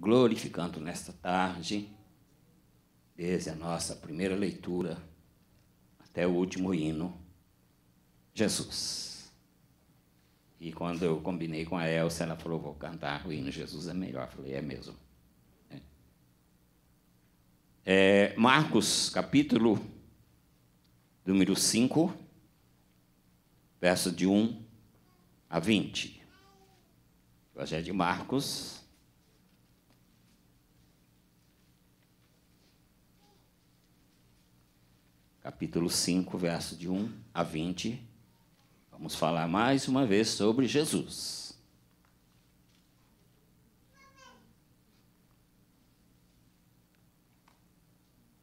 glorificando nesta tarde, desde a nossa primeira leitura até o último hino, Jesus. E quando eu combinei com a Elsa, ela falou: vou cantar o hino Jesus é melhor. Eu falei: é mesmo. É, Marcos, capítulo número 5, verso de 1 a 20. Evangelho de Marcos. Capítulo 5, verso de 1 a 20. Vamos falar mais uma vez sobre Jesus.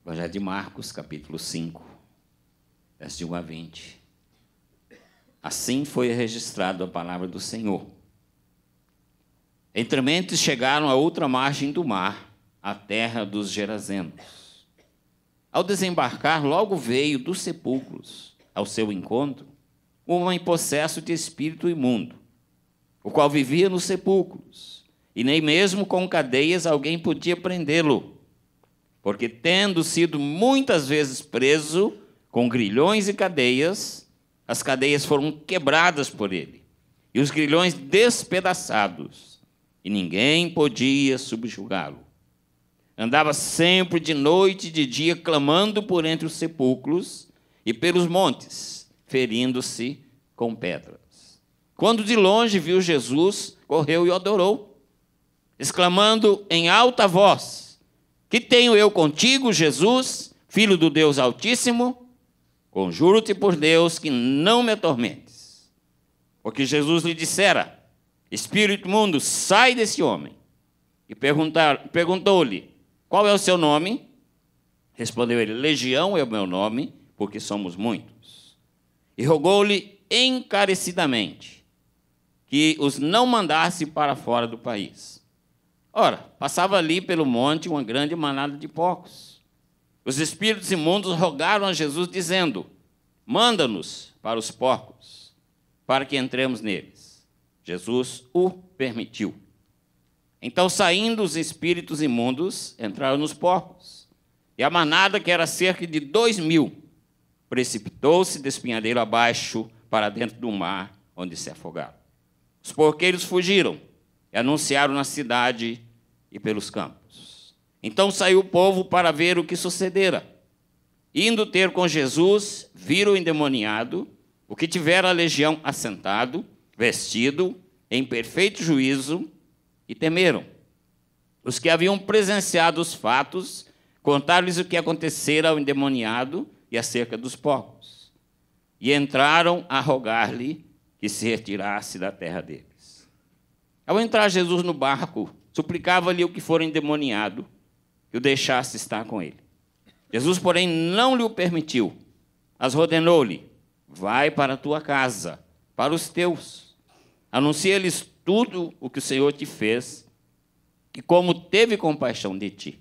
Evangelho de Marcos, capítulo 5, verso de 1 a 20. Assim foi registrado a palavra do Senhor. Entre mentes chegaram a outra margem do mar, a terra dos Gerazenos. Ao desembarcar, logo veio dos sepulcros ao seu encontro um homem possesso de espírito imundo, o qual vivia nos sepulcros, e nem mesmo com cadeias alguém podia prendê-lo porque, tendo sido muitas vezes preso com grilhões e cadeias, as cadeias foram quebradas por ele, e os grilhões despedaçados, e ninguém podia subjugá-lo. Andava sempre de noite e de dia clamando por entre os sepulcros e pelos montes, ferindo-se com pedras. Quando de longe viu Jesus, correu e adorou, exclamando em alta voz: que tenho eu contigo, Jesus, filho do Deus Altíssimo? Conjuro-te por Deus que não me atormentes. Porque Jesus lhe dissera: Espírito imundo, sai desse homem. E perguntou-lhe: Qual é o seu nome? Respondeu ele: Legião é o meu nome, porque somos muitos. E rogou-lhe encarecidamente que os não mandasse para fora do país. Ora, passava ali pelo monte uma grande manada de porcos. Os espíritos imundos rogaram a Jesus, dizendo: Manda-nos para os porcos, para que entremos neles. Jesus o permitiu. Então, saindo os espíritos imundos, entraram nos porcos. E a manada, que era cerca de dois mil, precipitou-se de espinhadeiro abaixo para dentro do mar, onde se afogaram. Os porqueiros fugiram e anunciaram na cidade e pelos campos. Então saiu o povo para ver o que sucedera. Indo ter com Jesus, viram o endemoniado, o que tivera a legião assentado, vestido, em perfeito juízo, e temeram. Os que haviam presenciado os fatos contaram-lhes o que acontecera ao endemoniado e acerca dos porcos. E entraram a rogar-lhe que se retirasse da terra deles. Ao entrar Jesus no barco, suplicava-lhe o que for endemoniado que o deixasse estar com ele. Jesus, porém, não lhe o permitiu, mas ordenou-lhe: Vai para a tua casa, para os teus, anuncia-lhes tudo o que o Senhor te fez, e como teve compaixão de ti.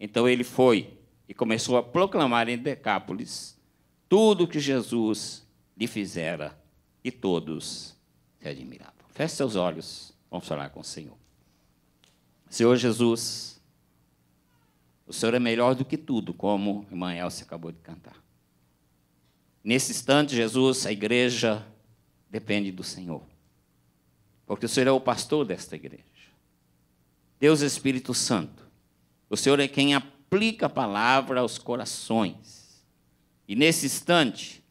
Então ele foi e começou a proclamar em Decápolis tudo o que Jesus lhe fizera, e todos se admiravam. Feche seus olhos, vamos falar com o Senhor. Senhor Jesus, o Senhor é melhor do que tudo, como irmã Elcia acabou de cantar. Nesse instante, Jesus, a igreja depende do Senhor. Porque o Senhor é o pastor desta igreja. Deus Espírito Santo. O Senhor é quem aplica a palavra aos corações. E nesse instante,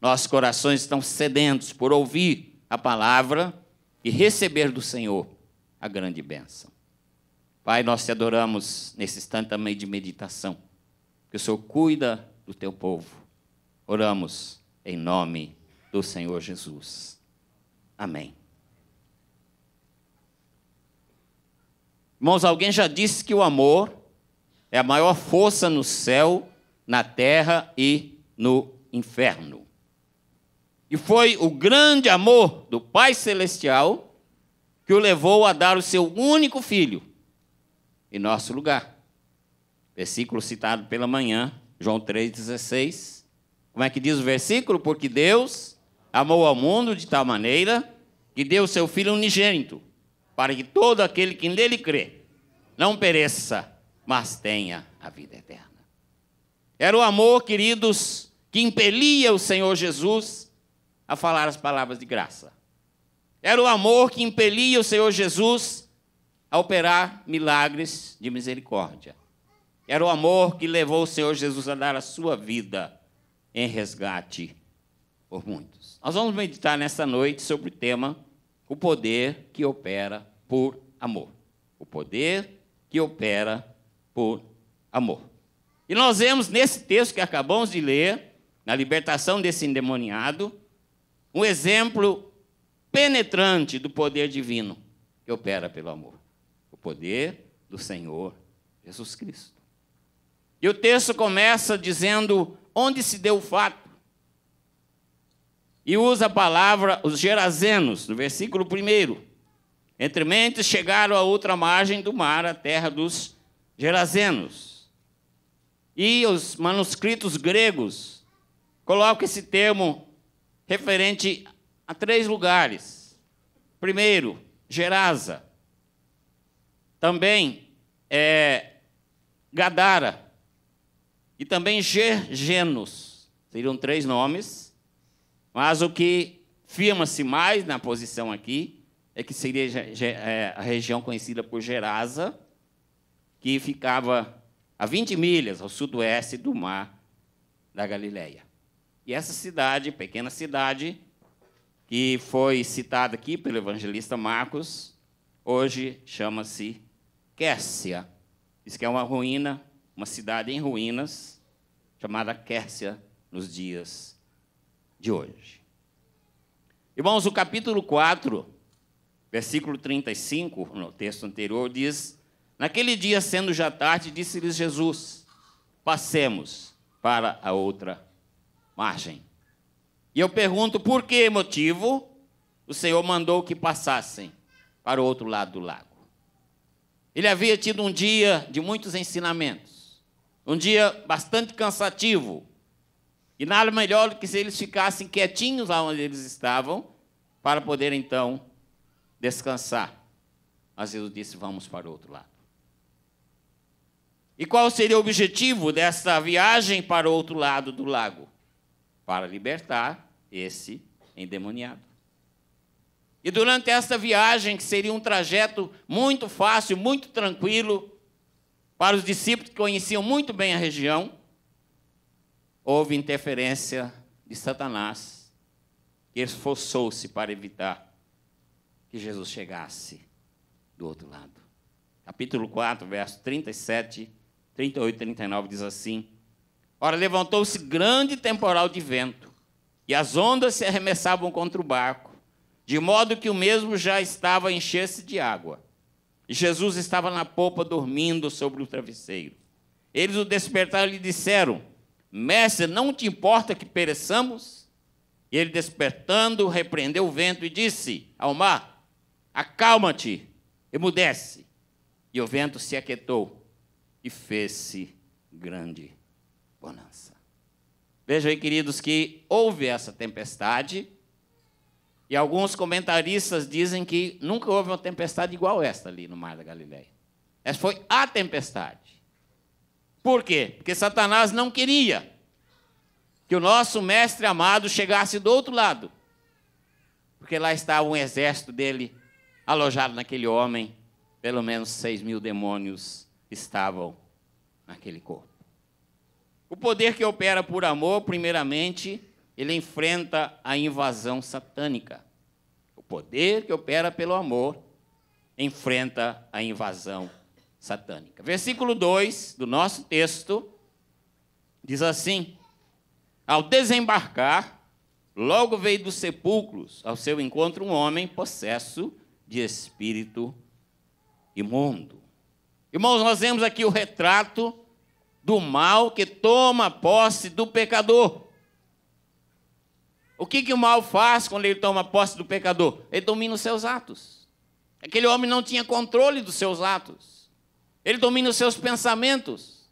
nossos corações estão sedentos por ouvir a palavra e receber do Senhor a grande bênção. Pai, nós te adoramos nesse instante também de meditação. Que o Senhor cuida do teu povo. Oramos em nome do Senhor Jesus. Amém. Irmãos, alguém já disse que o amor é a maior força no céu, na terra e no inferno. E foi o grande amor do Pai Celestial que o levou a dar o seu único filho em nosso lugar. Versículo citado pela manhã, João 3,16. Como é que diz o versículo? Porque Deus amou ao mundo de tal maneira que deu o seu Filho unigênito, para que todo aquele que nele crê não pereça, mas tenha a vida eterna. Era o amor, queridos, que impelia o Senhor Jesus a falar as palavras de graça. Era o amor que impelia o Senhor Jesus a operar milagres de misericórdia. Era o amor que levou o Senhor Jesus a dar a sua vida em resgate por muitos. Nós vamos meditar nessa noite sobre o tema o poder que opera por amor. O poder que opera por amor. E nós vemos nesse texto que acabamos de ler, na libertação desse endemoniado, um exemplo penetrante do poder divino que opera pelo amor. O poder do Senhor Jesus Cristo. E o texto começa dizendo onde se deu o fato. E usa a palavra os gerazenos, no versículo 1. Entre mentes chegaram à outra margem do mar, a terra dos gerazenos. E os manuscritos gregos colocam esse termo referente a três lugares. Primeiro, Gerasa. Também é, Gadara e também Gergenos. Seriam três nomes, mas o que firma-se mais na posição aqui é que seria é, a região conhecida por Gerasa, que ficava a 20 milhas ao sudoeste do mar da Galileia. E essa cidade, pequena cidade, que foi citada aqui pelo evangelista Marcos, hoje chama-se Quércia. Diz que é uma ruína uma cidade em ruínas, chamada Quércia, nos dias de hoje. Irmãos, o capítulo 4, versículo 35, no texto anterior, diz: Naquele dia, sendo já tarde, disse-lhes Jesus: Passemos para a outra margem. E eu pergunto por que motivo o Senhor mandou que passassem para o outro lado do lago. Ele havia tido um dia de muitos ensinamentos. Um dia bastante cansativo. E nada melhor do que se eles ficassem quietinhos lá onde eles estavam, para poder então descansar. Mas Jesus disse: vamos para o outro lado. E qual seria o objetivo dessa viagem para o outro lado do lago? Para libertar esse endemoniado. E durante esta viagem, que seria um trajeto muito fácil, muito tranquilo, para os discípulos que conheciam muito bem a região, houve interferência de Satanás, que esforçou-se para evitar que Jesus chegasse do outro lado. Capítulo 4, verso 37, 38 e 39 diz assim: Ora, levantou-se grande temporal de vento, e as ondas se arremessavam contra o barco, de modo que o mesmo já estava a encher-se de água. E Jesus estava na popa dormindo sobre o travesseiro. Eles o despertaram e lhe disseram: Mestre, não te importa que pereçamos? E ele, despertando, repreendeu o vento e disse ao mar: Acalma-te, emudece. E o vento se aquietou e fez-se grande bonança. Vejam aí, queridos, que houve essa tempestade e alguns comentaristas dizem que nunca houve uma tempestade igual esta ali no Mar da Galileia. Essa foi a tempestade. Por quê? Porque Satanás não queria que o nosso mestre amado chegasse do outro lado. Porque lá estava um exército dele alojado naquele homem. Pelo menos seis mil demônios estavam naquele corpo. O poder que opera por amor, primeiramente, ele enfrenta a invasão satânica. O poder que opera pelo amor enfrenta a invasão satânica. Versículo 2 do nosso texto diz assim: Ao desembarcar, logo veio dos sepulcros ao seu encontro um homem possesso de espírito imundo. Irmãos, nós vemos aqui o retrato do mal que toma posse do pecador. O que, que o mal faz quando ele toma posse do pecador? Ele domina os seus atos. Aquele homem não tinha controle dos seus atos. Ele domina os seus pensamentos.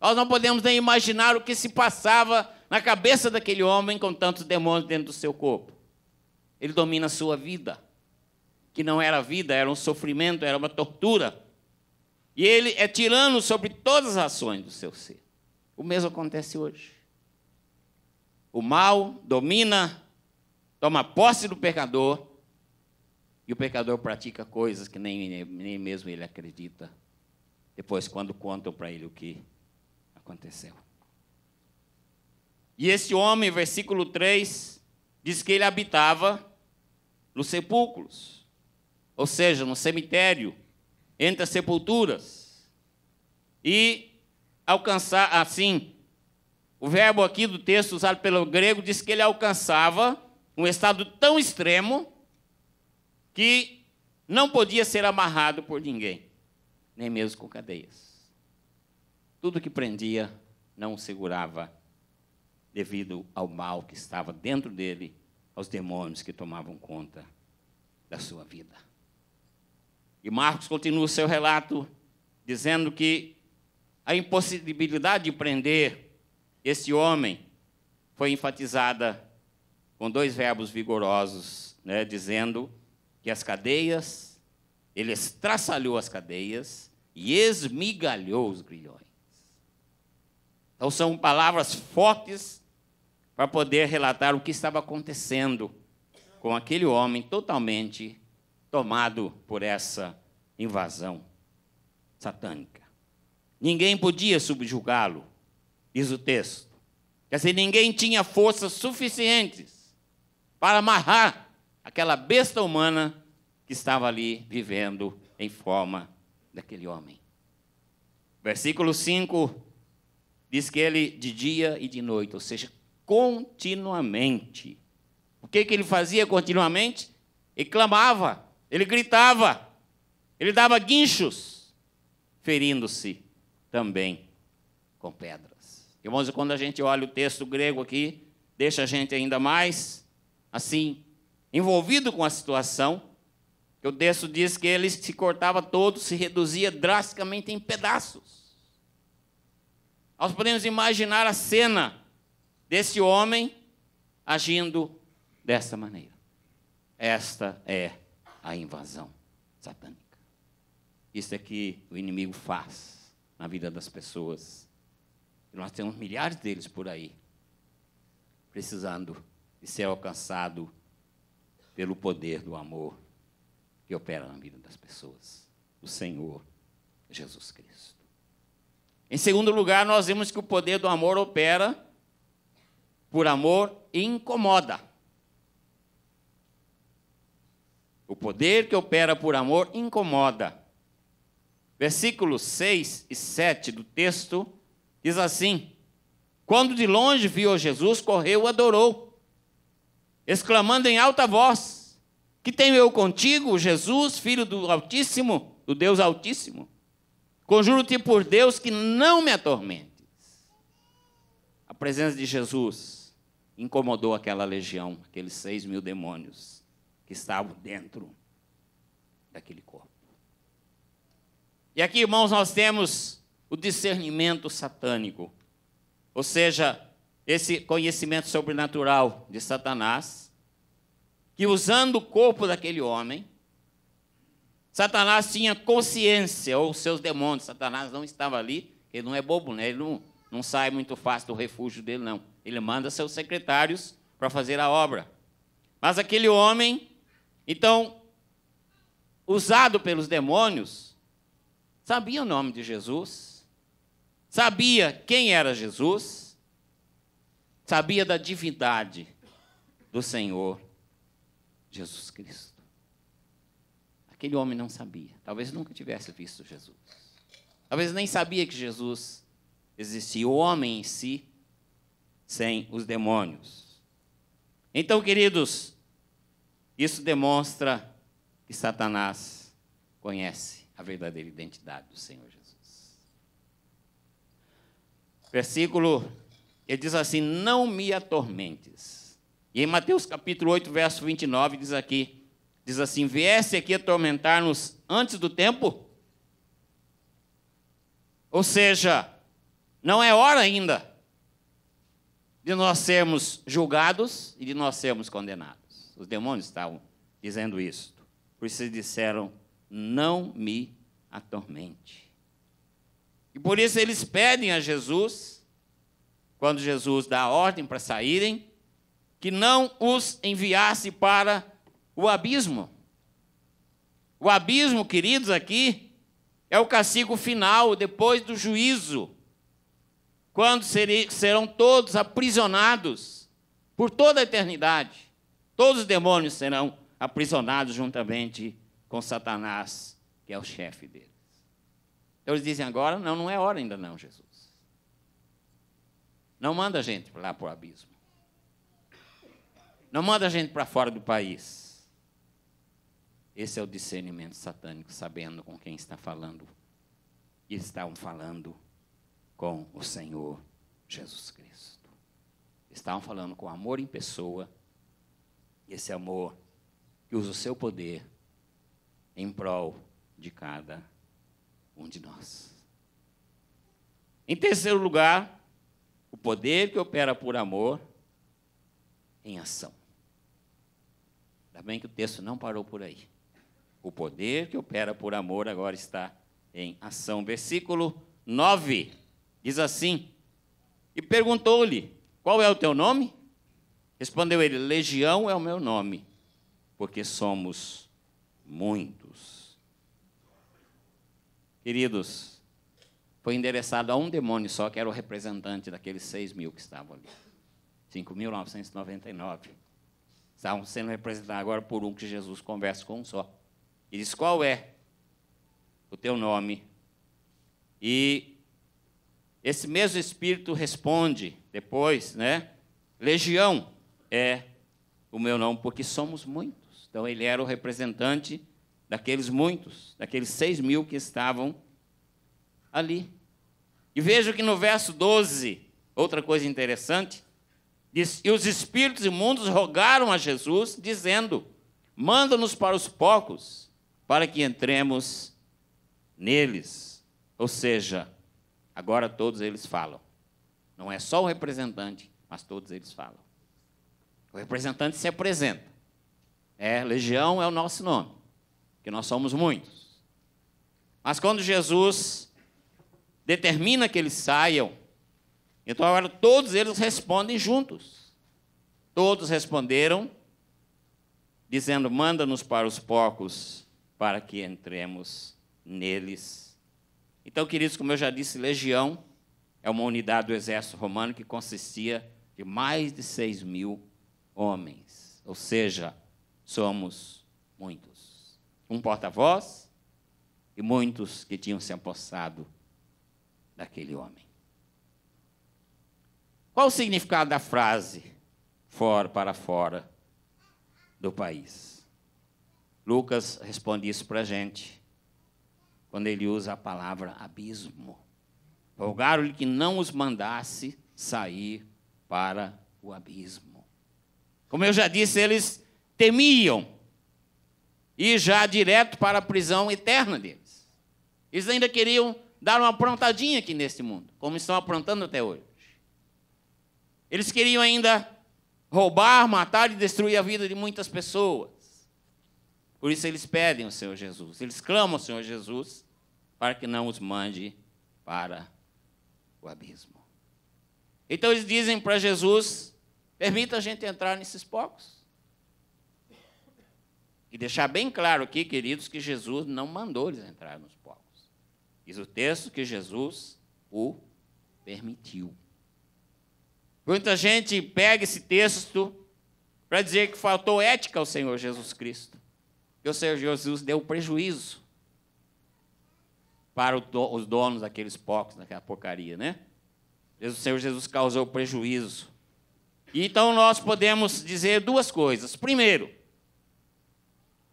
Nós não podemos nem imaginar o que se passava na cabeça daquele homem com tantos demônios dentro do seu corpo. Ele domina a sua vida, que não era vida, era um sofrimento, era uma tortura. E ele é tirano sobre todas as ações do seu ser. O mesmo acontece hoje. O mal domina, toma posse do pecador, e o pecador pratica coisas que nem, nem mesmo ele acredita. Depois, quando contam para ele o que aconteceu. E esse homem, versículo 3, diz que ele habitava nos sepulcros, ou seja, no cemitério, entre as sepulturas. E alcançar, assim, o verbo aqui do texto usado pelo grego diz que ele alcançava um estado tão extremo que não podia ser amarrado por ninguém, nem mesmo com cadeias. Tudo que prendia não o segurava devido ao mal que estava dentro dele, aos demônios que tomavam conta da sua vida. E Marcos continua o seu relato dizendo que a impossibilidade de prender esse homem foi enfatizada com dois verbos vigorosos, né, dizendo que as cadeias, ele estraçalhou as cadeias e esmigalhou os grilhões. Então são palavras fortes para poder relatar o que estava acontecendo com aquele homem totalmente tomado por essa invasão satânica. Ninguém podia subjugá-lo, diz o texto. Quer dizer, ninguém tinha forças suficientes para amarrar aquela besta humana que estava ali vivendo em forma daquele homem. Versículo 5 diz que ele de dia e de noite, ou seja, continuamente. O que, que ele fazia continuamente? Ele clamava, ele gritava, ele dava guinchos, ferindo-se também com pedras. Irmãos, quando a gente olha o texto grego aqui, deixa a gente ainda mais assim, envolvido com a situação, o texto diz que ele se cortava todo, se reduzia drasticamente em pedaços. Nós podemos imaginar a cena desse homem agindo dessa maneira. Esta é a invasão satânica. Isso é que o inimigo faz na vida das pessoas. E nós temos milhares deles por aí, precisando de ser alcançado pelo poder do amor que opera na vida das pessoas, o Senhor Jesus Cristo. Em segundo lugar, nós vemos que o poder do amor opera por amor incomoda. O poder que opera por amor incomoda. Versículos 6 e 7 do texto diz assim: Quando de longe viu Jesus, correu e adorou, exclamando em alta voz: Que tenho eu contigo, Jesus, filho do Altíssimo, do Deus Altíssimo? Conjuro-te por Deus que não me atormentes. A presença de Jesus incomodou aquela legião, aqueles seis mil demônios que estavam dentro daquele corpo. E aqui, irmãos, nós temos o discernimento satânico, ou seja, esse conhecimento sobrenatural de Satanás, que usando o corpo daquele homem, Satanás tinha consciência, ou seus demônios, Satanás não estava ali, ele não é bobo, né? ele não, não sai muito fácil do refúgio dele, não. Ele manda seus secretários para fazer a obra. Mas aquele homem, então, usado pelos demônios, sabia o nome de Jesus, sabia quem era Jesus, sabia da divindade do Senhor Jesus Cristo. Aquele homem não sabia, talvez nunca tivesse visto Jesus. Talvez nem sabia que Jesus existia. O homem em si sem os demônios. Então, queridos, isso demonstra que Satanás conhece a verdadeira identidade do Senhor Jesus. Versículo, ele diz assim: Não me atormentes. E em Mateus capítulo 8, verso 29, diz aqui: Diz assim: Viesse aqui atormentar-nos antes do tempo? Ou seja, não é hora ainda de nós sermos julgados e de nós sermos condenados. Os demônios estavam dizendo isso. Por isso eles disseram: Não me atormente. E por isso eles pedem a Jesus, quando Jesus dá a ordem para saírem, que não os enviasse para o abismo. O abismo, queridos, aqui é o castigo final, depois do juízo, quando serão todos aprisionados por toda a eternidade. Todos os demônios serão aprisionados juntamente com Satanás, que é o chefe deles. Então eles dizem agora: não, não é hora ainda, não, Jesus. Não manda a gente lá para o abismo. Não manda a gente para fora do país. Esse é o discernimento satânico, sabendo com quem está falando. E estavam falando com o Senhor Jesus Cristo. Estavam falando com amor em pessoa. E esse amor que usa o seu poder em prol de cada um de nós. Em terceiro lugar, o poder que opera por amor em ação. Ainda bem que o texto não parou por aí. O poder que opera por amor agora está em ação. Versículo 9 diz assim: E perguntou-lhe: Qual é o teu nome? Respondeu ele: Legião é o meu nome, porque somos muitos. Queridos, foi endereçado a um demônio só, que era o representante daqueles seis mil que estavam ali. 5.999. Estavam sendo representados agora por um que Jesus conversa com um só. E diz: Qual é o teu nome? E esse mesmo Espírito responde depois, né? Legião é o meu nome, porque somos muitos. Então ele era o representante daqueles muitos, daqueles seis mil que estavam ali. E vejo que no verso 12, outra coisa interessante, diz: E os espíritos imundos rogaram a Jesus, dizendo: Manda-nos para os porcos, para que entremos neles. Ou seja, agora todos eles falam. Não é só o representante, mas todos eles falam. Representante se apresenta. É, legião é o nosso nome, que nós somos muitos. Mas quando Jesus determina que eles saiam, então agora todos eles respondem juntos. Todos responderam, dizendo: Manda-nos para os porcos, para que entremos neles. Então, queridos, como eu já disse, legião é uma unidade do exército romano que consistia de mais de seis mil homens. Ou seja, somos muitos. Um porta-voz e muitos que tinham se apossado daquele homem. Qual o significado da frase fora para fora do país? Lucas responde isso para a gente quando ele usa a palavra abismo. Rogaram-lhe que não os mandasse sair para o abismo. Como eu já disse, eles temiam ir já direto para a prisão eterna deles. Eles ainda queriam dar uma aprontadinha aqui neste mundo, como estão aprontando até hoje. Eles queriam ainda roubar, matar e destruir a vida de muitas pessoas. Por isso eles pedem ao Senhor Jesus, eles clamam ao Senhor Jesus para que não os mande para o abismo. Então eles dizem para Jesus: permita a gente entrar nesses porcos. E deixar bem claro aqui, queridos, que Jesus não mandou eles entrar nos porcos. Diz o texto que Jesus o permitiu. Muita gente pega esse texto para dizer que faltou ética ao Senhor Jesus Cristo. Que o Senhor Jesus deu prejuízo para os donos daqueles porcos, daquela porcaria, né? O Senhor Jesus causou prejuízo. Então nós podemos dizer duas coisas. Primeiro,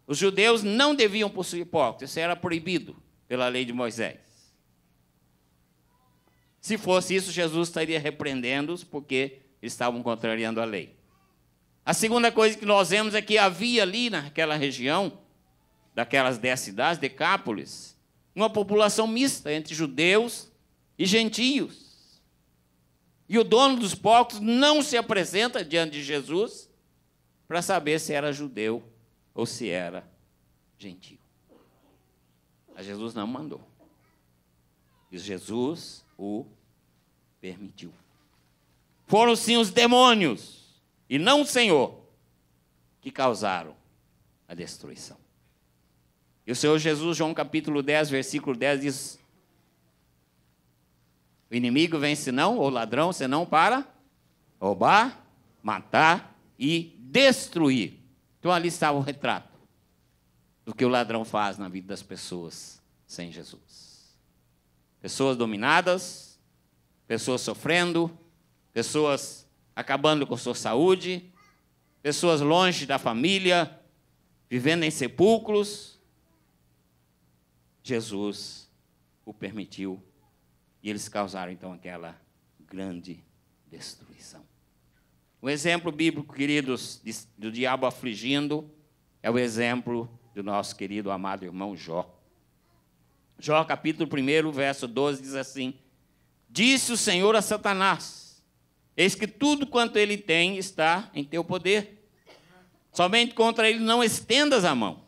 os judeus não deviam possuir porcos, isso era proibido pela lei de Moisés. Se fosse isso, Jesus estaria repreendendo-os porque estavam contrariando a lei. A segunda coisa que nós vemos é que havia ali naquela região, daquelas dez cidades, Decápolis, uma população mista entre judeus e gentios. E o dono dos porcos não se apresenta diante de Jesus para saber se era judeu ou se era gentio. A Jesus não mandou. E Jesus o permitiu. Foram sim os demônios, e não o Senhor, que causaram a destruição. E o Senhor Jesus, João capítulo 10, versículo 10, diz: O inimigo vem senão, ou ladrão, senão para roubar, matar e destruir. Então ali estava o retrato do que o ladrão faz na vida das pessoas sem Jesus. Pessoas dominadas, pessoas sofrendo, pessoas acabando com sua saúde, pessoas longe da família, vivendo em sepulcros. Jesus o permitiu e eles causaram então aquela grande destruição. O exemplo bíblico, queridos, do diabo afligindo é o exemplo do nosso querido amado irmão Jó. Jó, capítulo 1, verso 12, diz assim: Disse o Senhor a Satanás: Eis que tudo quanto ele tem está em teu poder. Somente contra ele não estendas a mão.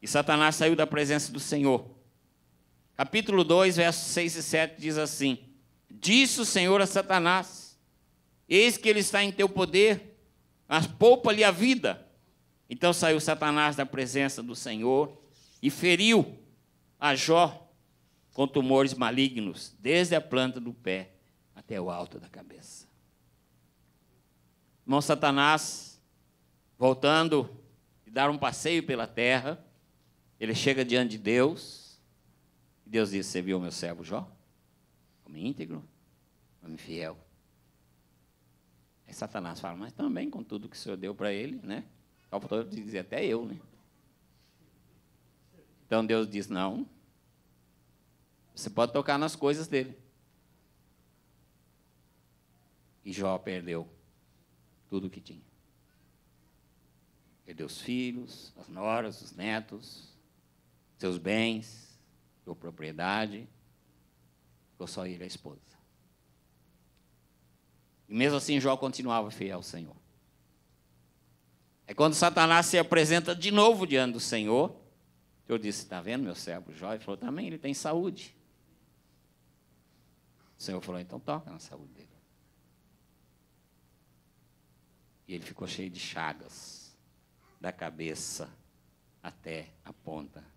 E Satanás saiu da presença do Senhor. Capítulo 2, versos 6 e 7 diz assim: Disse o Senhor a Satanás: Eis que ele está em teu poder, mas poupa-lhe a vida. Então saiu Satanás da presença do Senhor e feriu a Jó com tumores malignos, desde a planta do pé até o alto da cabeça. Irmão Satanás, voltando de dar um passeio pela terra, ele chega diante de Deus, e Deus diz: Você viu meu servo Jó? Homem íntegro, homem fiel. Aí Satanás fala, mas também com tudo que o Senhor deu para ele, né? Faltou dizer até eu, né? Então Deus diz: não. Você pode tocar nas coisas dele. E Jó perdeu tudo o que tinha. Perdeu os filhos, as noras, os netos, seus bens, sua propriedade. Ficou só ele e a esposa. E mesmo assim Jó continuava fiel ao Senhor. É quando Satanás se apresenta de novo diante do Senhor. Eu disse: Está vendo meu servo Jó? Ele falou: Também, ele tem saúde. O Senhor falou: Então toca na saúde dele. E ele ficou cheio de chagas, da cabeça até a ponta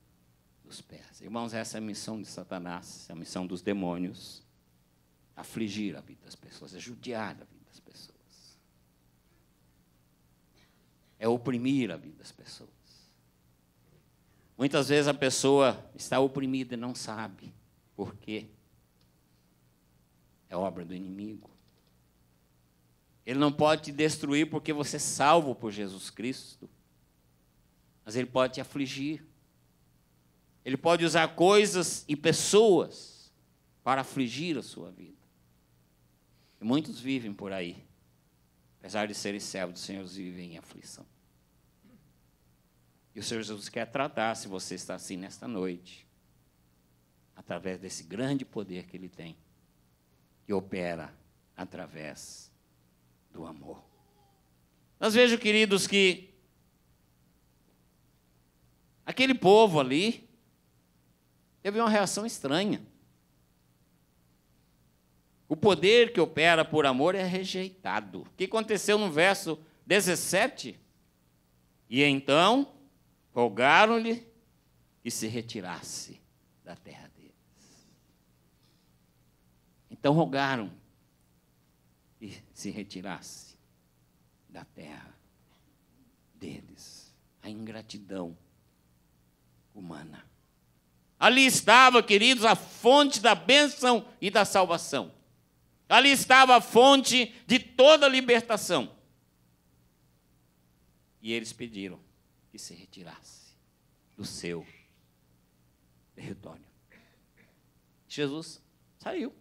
dos pés. Irmãos, essa é a missão de Satanás, é a missão dos demônios afligir a vida das pessoas, é judiar a vida é oprimir a vida das pessoas. Muitas vezes a pessoa está oprimida e não sabe por quê. É obra do inimigo. Ele não pode te destruir porque você é salvo por Jesus Cristo. Mas ele pode te afligir. Ele pode usar coisas e pessoas para afligir a sua vida. E muitos vivem por aí Apesar de serem servos do Senhor, vivem em aflição. E o Senhor Jesus quer tratar, se você está assim nesta noite, através desse grande poder que Ele tem, que opera através do amor. Nós vejo, queridos, que aquele povo ali teve uma reação estranha. O poder que opera por amor é rejeitado. O que aconteceu no verso 17? E então rogaram-lhe que se retirasse da terra deles. Então rogaram que se retirasse da terra deles. A ingratidão humana. Ali estava, queridos, a fonte da bênção e da salvação. Ali estava a fonte de toda libertação. E eles pediram que se retirasse do seu território. Jesus saiu.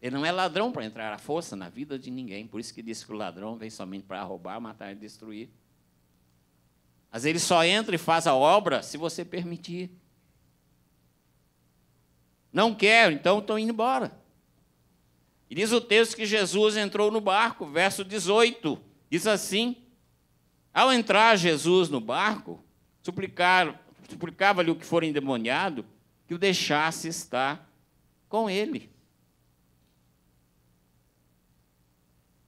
Ele não é ladrão para entrar à força na vida de ninguém. Por isso que disse que o ladrão vem somente para roubar, matar e destruir. Mas ele só entra e faz a obra se você permitir. Não quero, então estou indo embora. E diz o texto que Jesus entrou no barco, verso 18. Diz assim: Ao entrar Jesus no barco, suplicava-lhe o que for endemoniado que o deixasse estar com ele.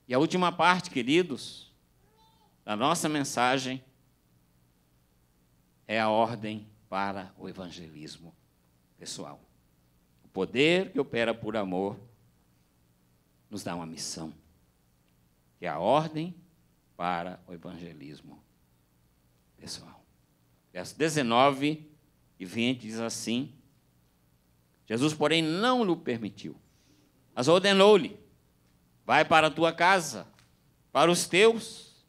E a última parte, queridos, da nossa mensagem é a ordem para o evangelismo pessoal. O poder que opera por amor nos dá uma missão, que é a ordem para o evangelismo pessoal. Verso 19 e 20 diz assim: Jesus, porém, não lhe permitiu, mas ordenou-lhe: vai para a tua casa, para os teus,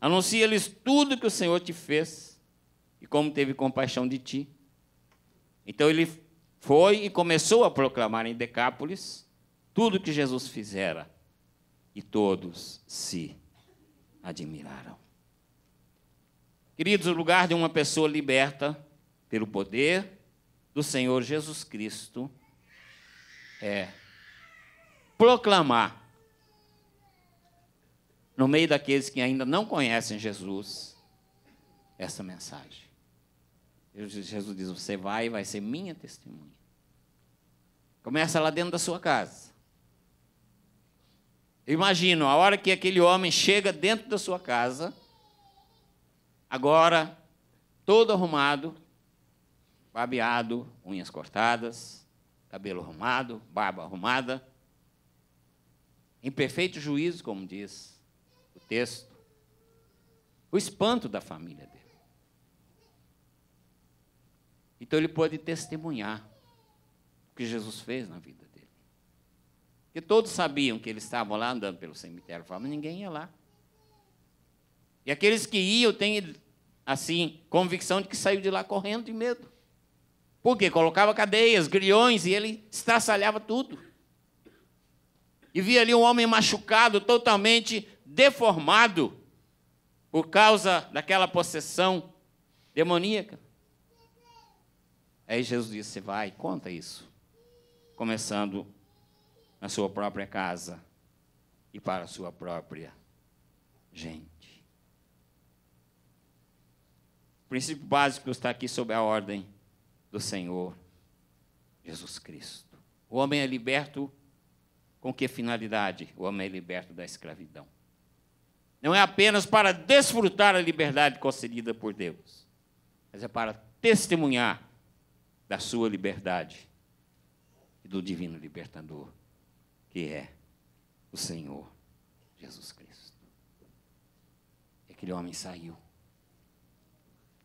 anuncia-lhes tudo que o Senhor te fez e como teve compaixão de ti. Então ele foi e começou a proclamar em Decápolis tudo que Jesus fizera, e todos se admiraram. Queridos, o lugar de uma pessoa liberta pelo poder do Senhor Jesus Cristo é proclamar no meio daqueles que ainda não conhecem Jesus essa mensagem. Jesus diz: Você vai e vai ser minha testemunha. Começa lá dentro da sua casa. Imagino a hora que aquele homem chega dentro da sua casa, agora todo arrumado, barbeado, unhas cortadas, cabelo arrumado, barba arrumada, em perfeito juízo, como diz o texto, o espanto da família dele. Então ele pôde testemunhar o que Jesus fez na vida dele. Porque todos sabiam que eles estavam lá andando pelo cemitério, mas ninguém ia lá. E aqueles que iam têm, assim, convicção de que saiu de lá correndo de medo. Porque colocava cadeias, grilhões, e ele estraçalhava tudo. E via ali um homem machucado, totalmente deformado, por causa daquela possessão demoníaca. Aí Jesus disse: Vai, conta isso. Começando na sua própria casa e para a sua própria gente. O princípio básico está aqui sob a ordem do Senhor Jesus Cristo. O homem é liberto com que finalidade? O homem é liberto da escravidão. Não é apenas para desfrutar a liberdade concedida por Deus, mas é para testemunhar da sua liberdade e do divino libertador, que é o Senhor Jesus Cristo. E aquele homem saiu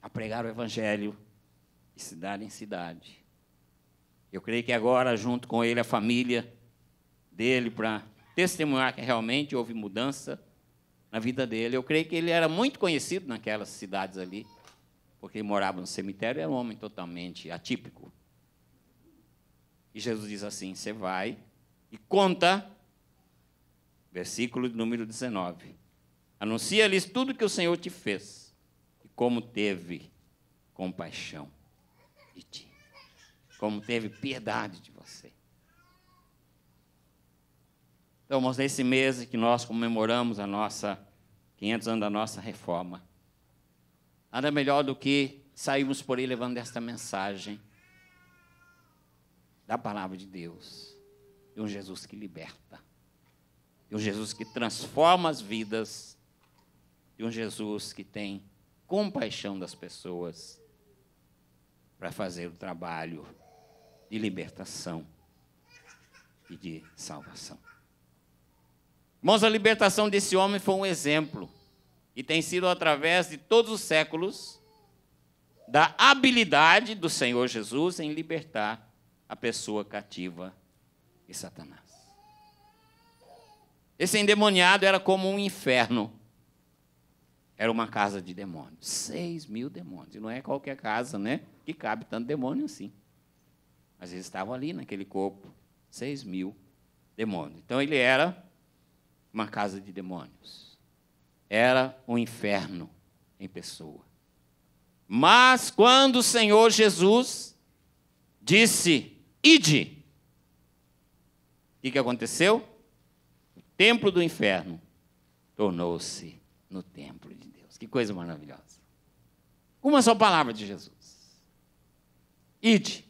a pregar o Evangelho de cidade em cidade. Eu creio que agora, junto com ele, a família dele, para testemunhar que realmente houve mudança na vida dele. Eu creio que ele era muito conhecido naquelas cidades ali porque ele morava no cemitério, era um homem totalmente atípico. E Jesus diz assim: Você vai e conta, versículo número 19: Anuncia-lhes tudo que o Senhor te fez e como teve compaixão de ti, como teve piedade de você. Então, nesse mês que nós comemoramos a nossa 500 anos da nossa reforma, Nada melhor do que sairmos por aí levando esta mensagem da palavra de Deus, de um Jesus que liberta, de um Jesus que transforma as vidas, de um Jesus que tem compaixão das pessoas para fazer o trabalho de libertação e de salvação. Irmãos, a libertação desse homem foi um exemplo e tem sido através de todos os séculos da habilidade do Senhor Jesus em libertar a pessoa cativa de Satanás. Esse endemoniado era como um inferno. Era uma casa de demônios. Seis mil demônios. E não é qualquer casa, né? Que cabe tanto demônio assim. Mas eles estavam ali naquele corpo. Seis mil demônios. Então ele era uma casa de demônios era um inferno em pessoa. Mas quando o Senhor Jesus disse: Ide, o que aconteceu? O templo do inferno tornou-se no templo de Deus. Que coisa maravilhosa. Uma só palavra de Jesus. Ide.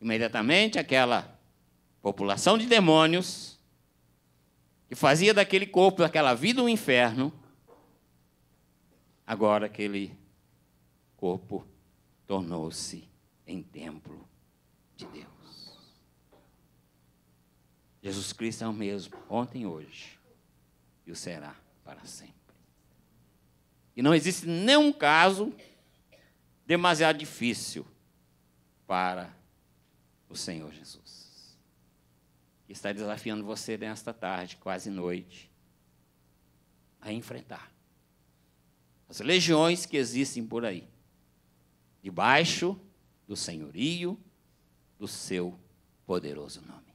Imediatamente aquela população de demônios que fazia daquele corpo, daquela vida um inferno, agora aquele corpo tornou-se em templo de Deus. Jesus Cristo é o mesmo, ontem hoje, e o será para sempre. E não existe nenhum caso demasiado difícil para o Senhor Jesus. Está desafiando você nesta tarde, quase noite, a enfrentar as legiões que existem por aí, debaixo do senhorio do seu poderoso nome.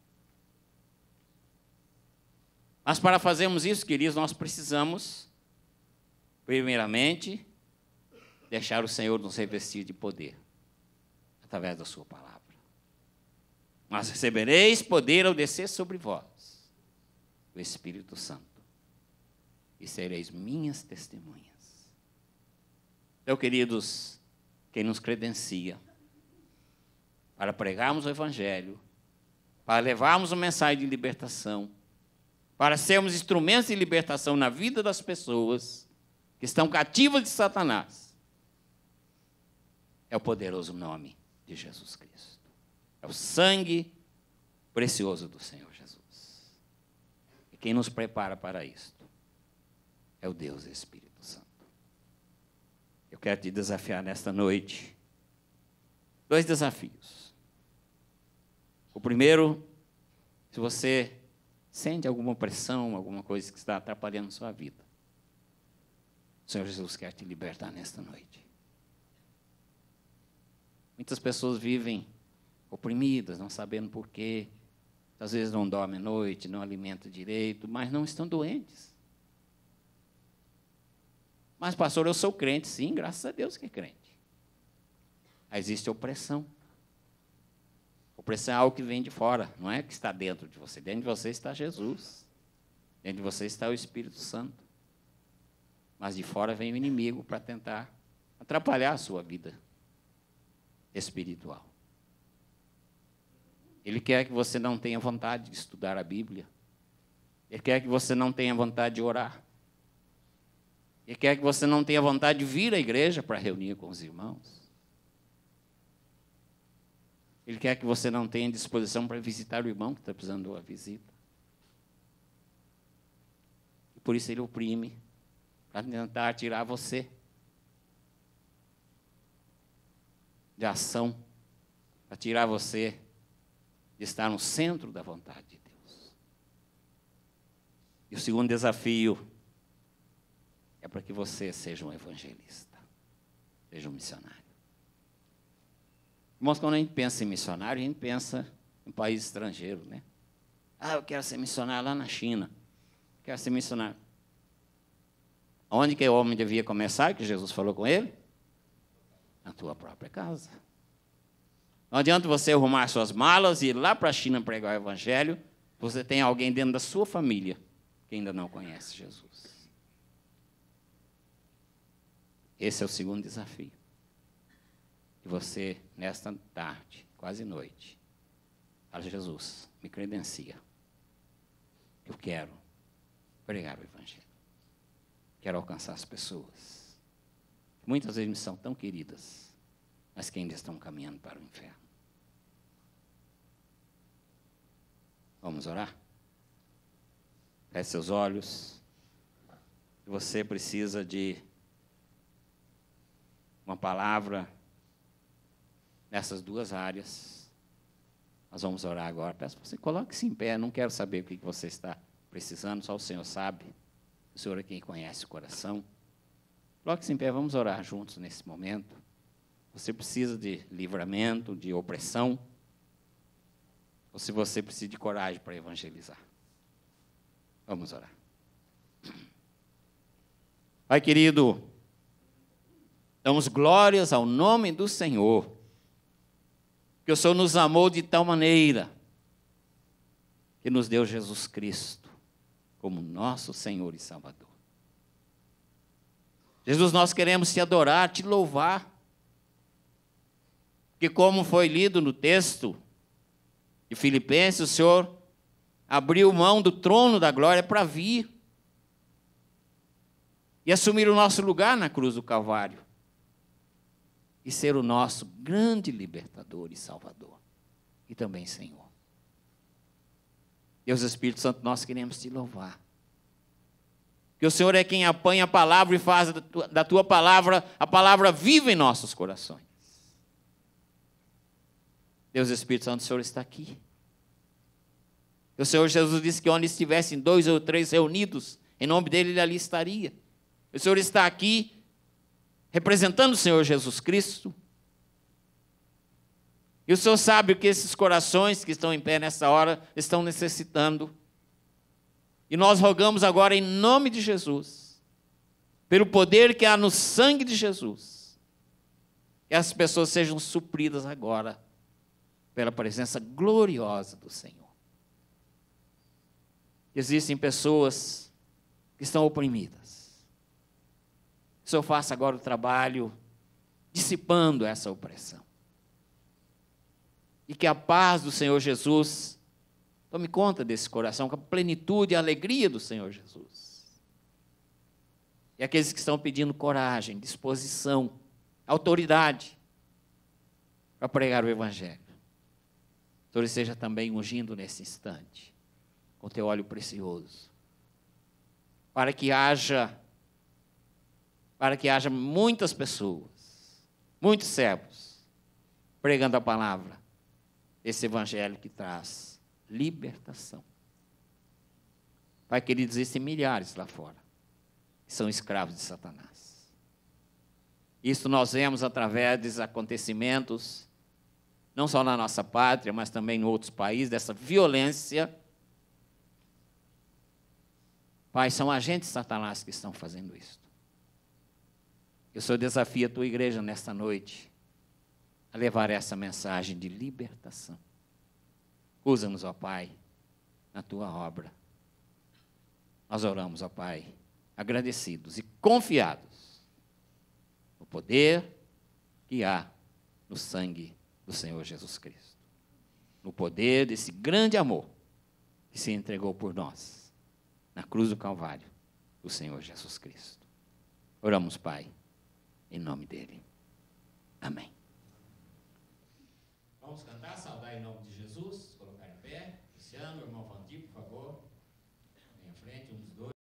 Mas para fazermos isso, queridos, nós precisamos, primeiramente, deixar o Senhor nos revestir de poder, através da Sua palavra. Mas recebereis poder ao descer sobre vós o Espírito Santo, e sereis minhas testemunhas. Então, queridos, quem nos credencia para pregarmos o Evangelho, para levarmos uma mensagem de libertação, para sermos instrumentos de libertação na vida das pessoas que estão cativas de Satanás, é o poderoso nome de Jesus Cristo. É o sangue precioso do Senhor Jesus. E quem nos prepara para isto é o Deus Espírito Santo. Eu quero te desafiar nesta noite. Dois desafios. O primeiro, se você sente alguma pressão, alguma coisa que está atrapalhando sua vida, o Senhor Jesus quer te libertar nesta noite. Muitas pessoas vivem oprimidas, não sabendo porquê. Às vezes não dormem à noite, não alimentam direito, mas não estão doentes. Mas, pastor, eu sou crente, sim, graças a Deus que é crente. Existe opressão. Opressão é algo que vem de fora, não é que está dentro de você. Dentro de você está Jesus. Dentro de você está o Espírito Santo. Mas de fora vem o inimigo para tentar atrapalhar a sua vida espiritual. Ele quer que você não tenha vontade de estudar a Bíblia. Ele quer que você não tenha vontade de orar. Ele quer que você não tenha vontade de vir à igreja para reunir com os irmãos. Ele quer que você não tenha disposição para visitar o irmão que está precisando de uma visita. E por isso ele oprime, para tentar tirar você de ação, para tirar você de estar no centro da vontade de Deus. E o segundo desafio é para que você seja um evangelista, seja um missionário. Irmãos, quando a gente pensa em missionário, a gente pensa em país estrangeiro, né? Ah, eu quero ser missionário lá na China. Quero ser missionário. Onde que o homem devia começar, que Jesus falou com ele? Na tua própria casa. Não adianta você arrumar suas malas e ir lá para a China pregar o Evangelho, você tem alguém dentro da sua família que ainda não conhece Jesus. Esse é o segundo desafio que você, nesta tarde, quase noite, fala, Jesus, me credencia. Eu quero pregar o Evangelho. Quero alcançar as pessoas. Muitas vezes me são tão queridas, mas que ainda estão caminhando para o inferno. Vamos orar? Feche seus olhos. Você precisa de uma palavra nessas duas áreas. Nós vamos orar agora. Peço para você, coloque-se em pé. Não quero saber o que você está precisando, só o Senhor sabe. O Senhor é quem conhece o coração. Coloque-se em pé, vamos orar juntos nesse momento. Você precisa de livramento, de opressão, ou se você precisa de coragem para evangelizar. Vamos orar. Pai querido, damos glórias ao nome do Senhor que o Senhor nos amou de tal maneira que nos deu Jesus Cristo como nosso Senhor e Salvador. Jesus, nós queremos te adorar, te louvar. Que como foi lido no texto, de Filipenses, o Senhor abriu mão do trono da glória para vir e assumir o nosso lugar na cruz do Calvário e ser o nosso grande libertador e salvador e também Senhor. Deus Espírito Santo, nós queremos te louvar. Que o Senhor é quem apanha a palavra e faz da tua, palavra a palavra viva em nossos corações. Deus Espírito Santo, o Senhor está aqui. O Senhor Jesus disse que onde estivessem dois ou três reunidos, em nome dele, ele ali estaria. O Senhor está aqui representando o Senhor Jesus Cristo. E o Senhor sabe o que esses corações que estão em pé nessa hora estão necessitando. E nós rogamos agora em nome de Jesus, pelo poder que há no sangue de Jesus, que as pessoas sejam supridas agora pela presença gloriosa do Senhor. Existem pessoas que estão oprimidas. O Senhor faça agora o trabalho dissipando essa opressão. E que a paz do Senhor Jesus tome conta desse coração, com a plenitude e a alegria do Senhor Jesus. E aqueles que estão pedindo coragem, disposição, autoridade para pregar o Evangelho. Senhor esteja também ungindo nesse instante com teu óleo precioso, para que haja para que haja muitas pessoas, muitos servos, pregando a palavra, esse evangelho que traz libertação. Pai querido, existem milhares lá fora que são escravos de Satanás. Isso nós vemos através dos acontecimentos, não só na nossa pátria, mas também em outros países, dessa violência Pai, são agentes de Satanás que estão fazendo isso. Eu sou desafio a tua igreja nesta noite a levar essa mensagem de libertação. Usa-nos, ó Pai, na tua obra. Nós oramos, ó Pai, agradecidos e confiados no poder que há no sangue do Senhor Jesus Cristo. No poder desse grande amor que se entregou por nós na cruz do Calvário, o Senhor Jesus Cristo. Oramos, Pai, em nome dele. Amém. Vamos cantar, saudar em nome de Jesus,